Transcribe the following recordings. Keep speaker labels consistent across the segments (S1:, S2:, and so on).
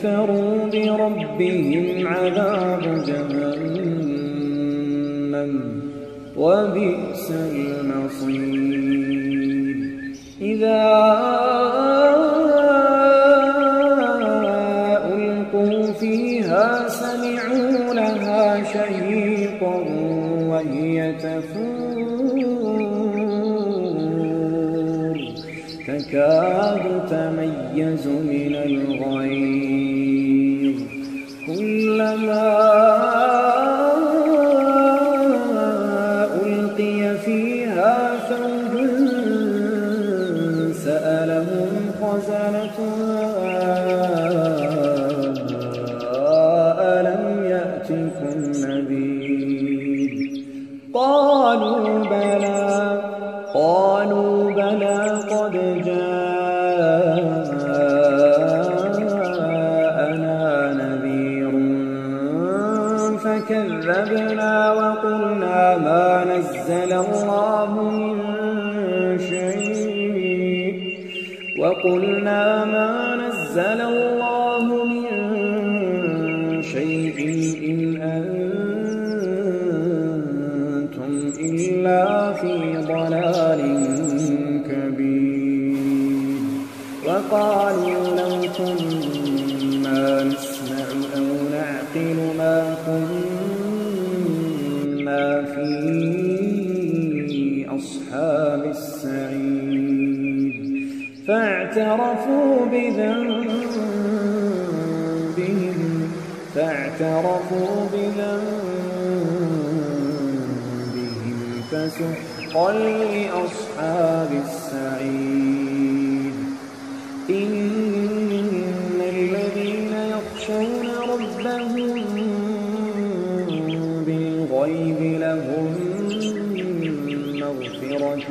S1: كفروا بربهم عذاب جهنم. وبئس بالغيب لهم مغفرة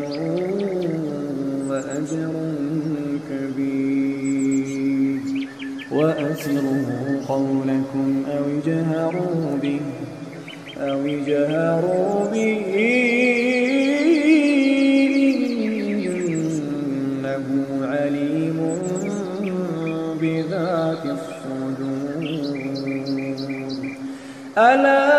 S1: وأجر كبير. وأسروا قولكم أو اجهروا به أو اجهروا به ألا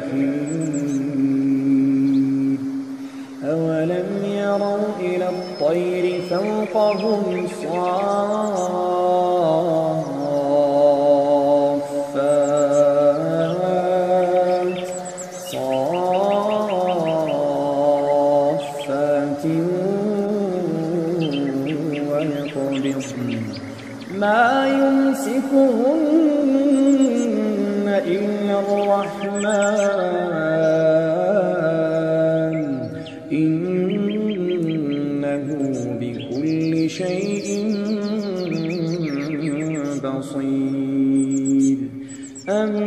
S1: فوقهم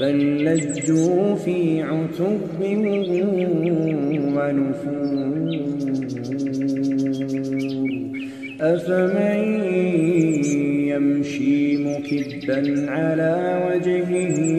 S1: بل لجوا في عتب ونفور أفمن يمشي مكبا على وجهه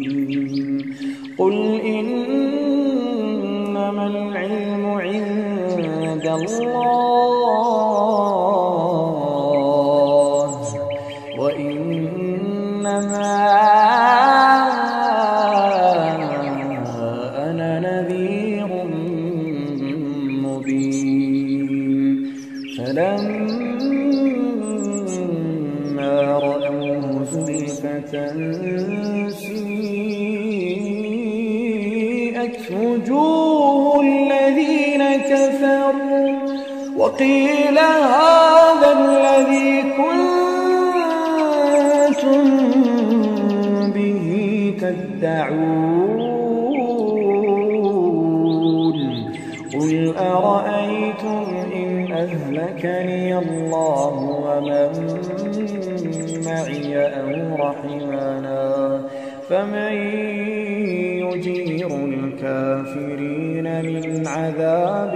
S1: قل إنما العلم عند الله أهلكني الله ومن معي أو رحمنا فمن يجير الكافرين من عذاب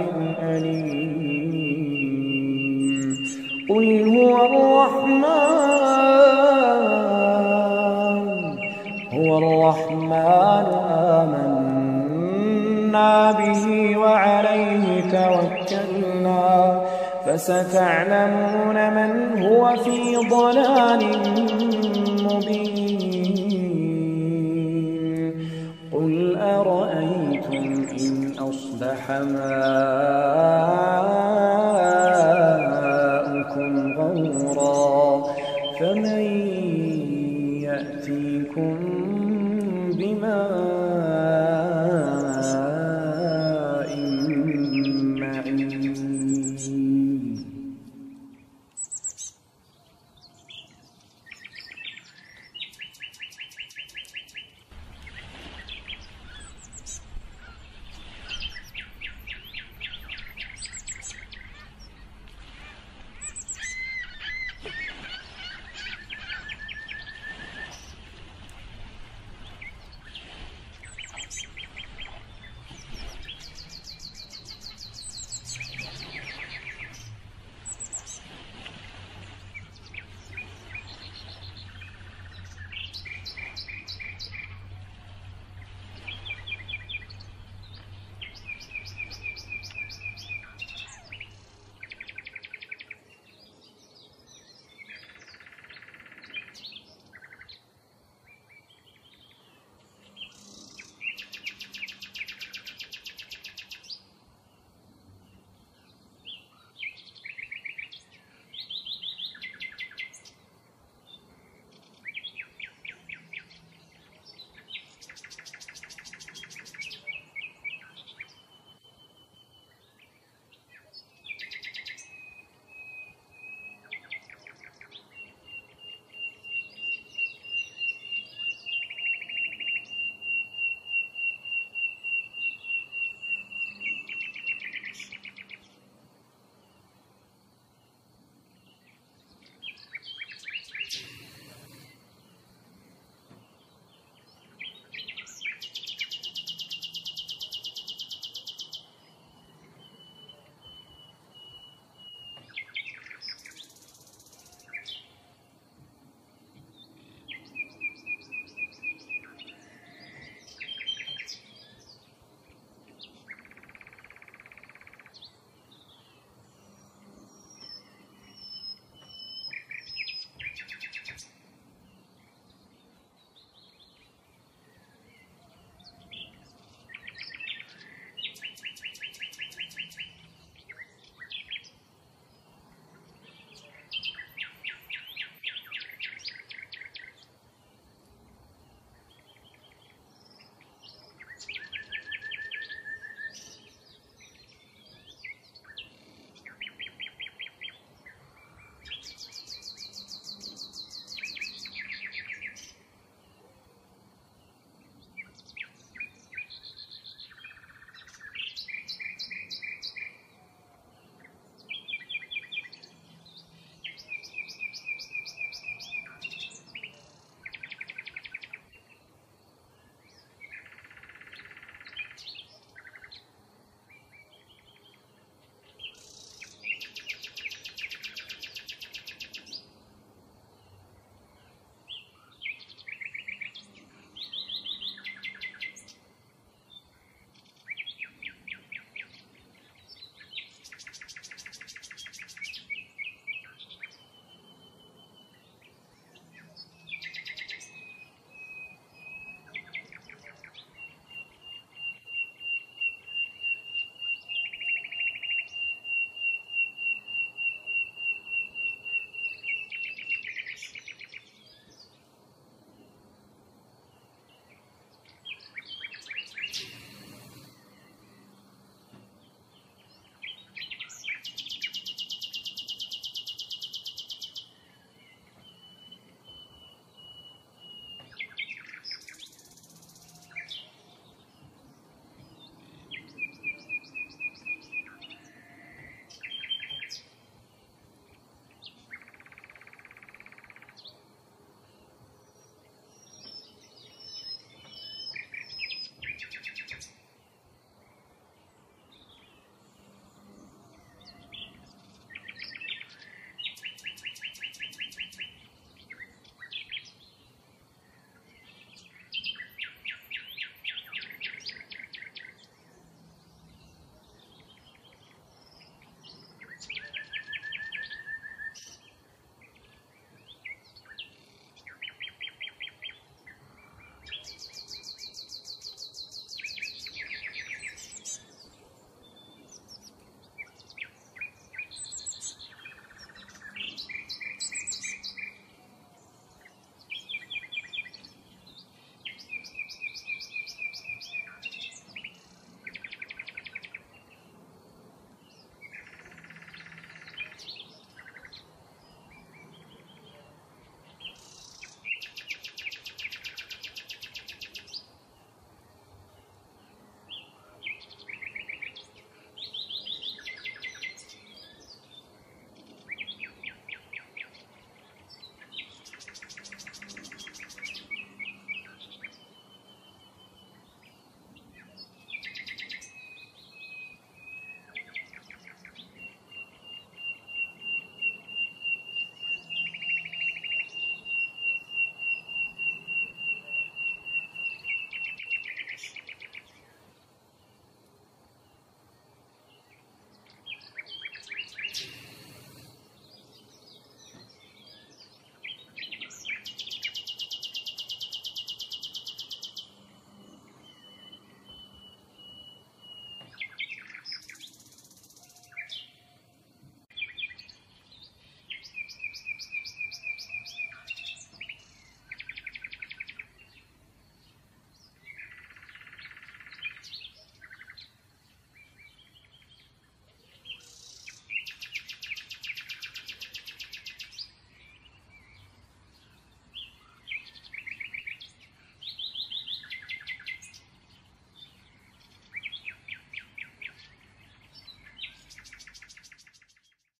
S1: فستعلمون من هو في ضلال